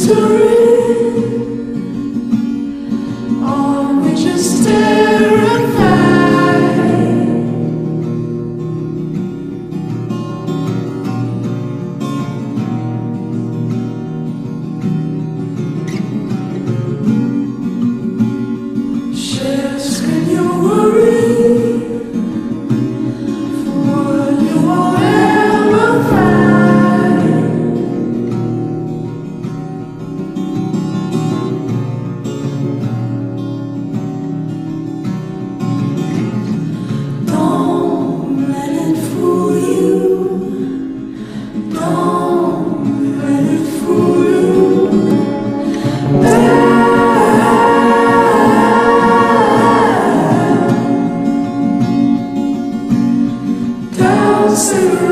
Sorry. see.